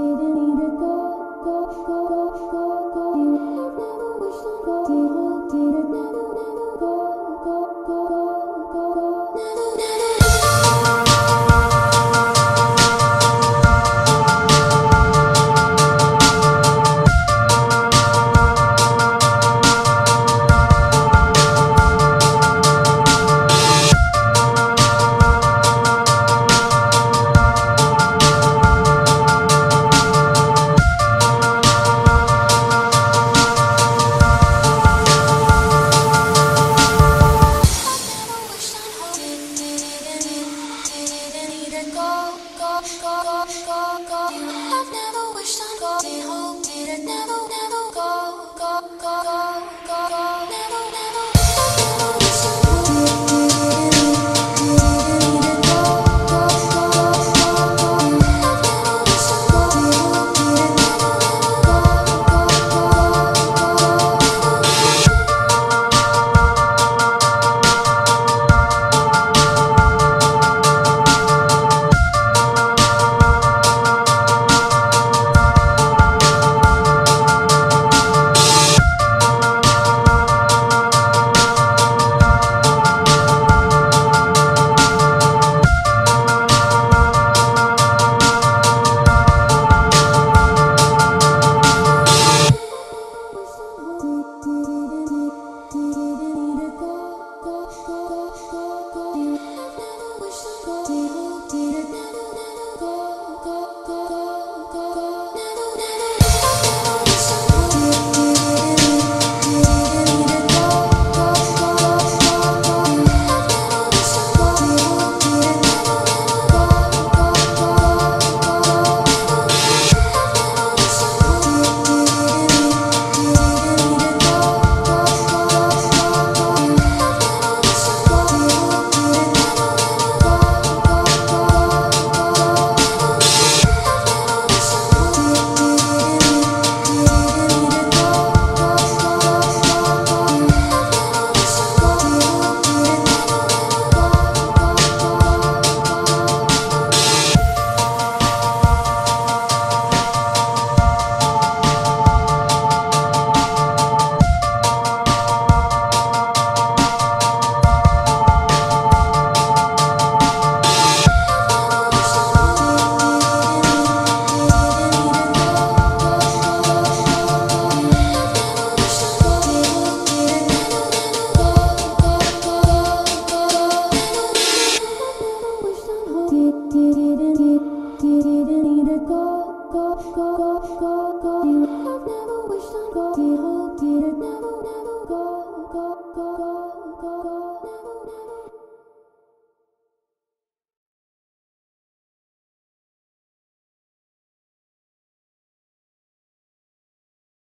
did it. I've never wished on go. Dear, Did it never.